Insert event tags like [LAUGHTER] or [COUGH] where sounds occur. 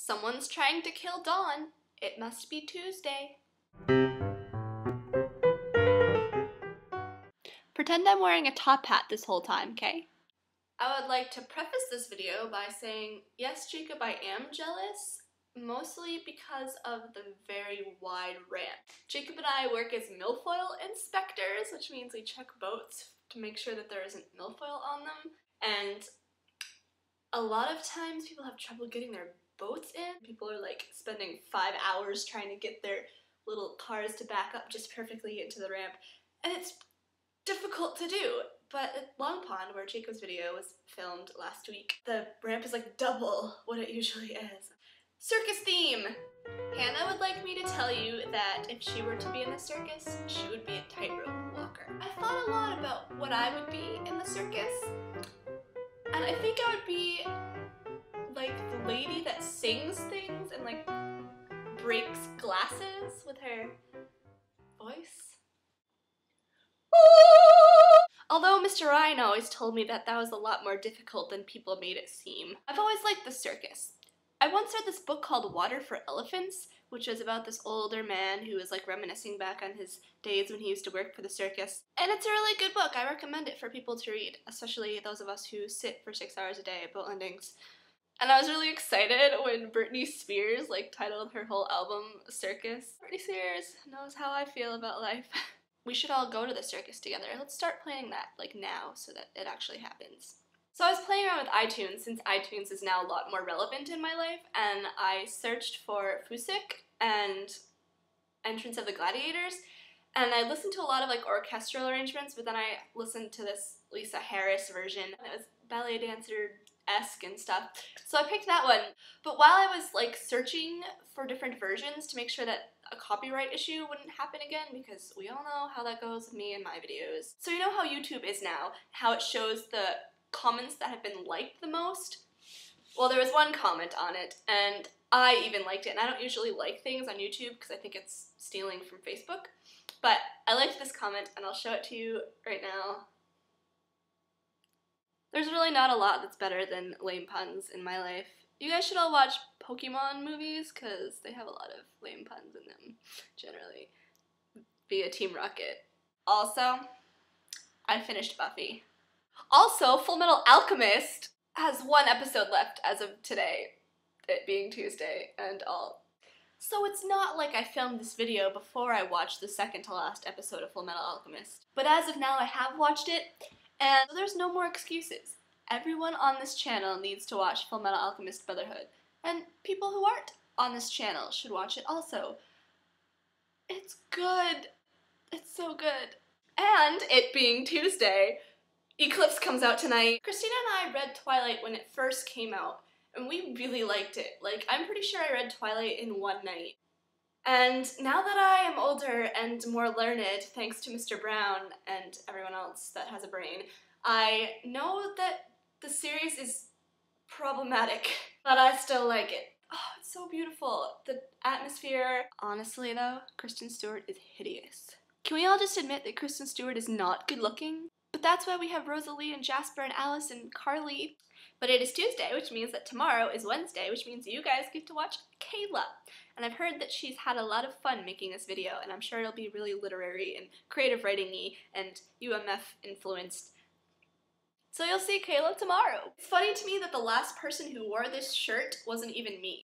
Someone's trying to kill Dawn. It must be Tuesday. Pretend I'm wearing a top hat this whole time, okay? I would like to preface this video by saying, yes, Jacob, I am jealous, mostly because of the very wide ramp. Jacob and I work as milfoil inspectors, which means we check boats to make sure that there isn't milfoil on them, and a lot of times people have trouble getting their boats in. People are like spending five hours trying to get their little cars to back up just perfectly into the ramp, and it's difficult to do. But at Long Pond, where Jacob's video was filmed last week, the ramp is like double what it usually is. Circus theme! Hannah would like me to tell you that if she were to be in the circus, she would be a tightrope walker. I thought a lot about what I would be in the circus, and I think I would be like the lady that sings things and like breaks glasses with her voice. Although Mr. Ryan always told me that that was a lot more difficult than people made it seem. I've always liked the circus. I once read this book called Water for Elephants, which was about this older man who was like reminiscing back on his days when he used to work for the circus. And it's a really good book. I recommend it for people to read, especially those of us who sit for six hours a day at boat landings. And I was really excited when Britney Spears like titled her whole album Circus. Britney Spears knows how I feel about life. [LAUGHS] we should all go to the circus together. Let's start planning that like now so that it actually happens. So I was playing around with iTunes since iTunes is now a lot more relevant in my life and I searched for Fusik and Entrance of the Gladiators and I listened to a lot of like orchestral arrangements but then I listened to this Lisa Harris version it was ballet dancer esque and stuff. So I picked that one. But while I was like searching for different versions to make sure that a copyright issue wouldn't happen again because we all know how that goes with me and my videos. So you know how YouTube is now, how it shows the comments that have been liked the most? Well, there was one comment on it and I even liked it and I don't usually like things on YouTube because I think it's stealing from Facebook. But I liked this comment and I'll show it to you right now. There's really not a lot that's better than lame puns in my life. You guys should all watch Pokemon movies because they have a lot of lame puns in them, generally, via Team Rocket. Also, I finished Buffy. Also, Full Metal Alchemist has one episode left as of today, it being Tuesday, and all. So it's not like I filmed this video before I watched the second to last episode of Full Metal Alchemist. But as of now, I have watched it, and there's no more excuses. Everyone on this channel needs to watch Full Metal Alchemist Brotherhood, and people who aren't on this channel should watch it also. It's good. It's so good. And it being Tuesday, Eclipse comes out tonight. Christina and I read Twilight when it first came out, and we really liked it. Like, I'm pretty sure I read Twilight in one night. And now that I am older and more learned, thanks to Mr. Brown and everyone else that has a brain, I know that the series is problematic, [LAUGHS] but I still like it. Oh, it's so beautiful. The atmosphere. Honestly though, Kristen Stewart is hideous. Can we all just admit that Kristen Stewart is not good looking? But that's why we have Rosalie and Jasper and Alice and Carly. But it is Tuesday, which means that tomorrow is Wednesday, which means you guys get to watch Kayla. And I've heard that she's had a lot of fun making this video, and I'm sure it'll be really literary and creative writing-y and UMF influenced. So you'll see Kayla tomorrow. It's funny to me that the last person who wore this shirt wasn't even me.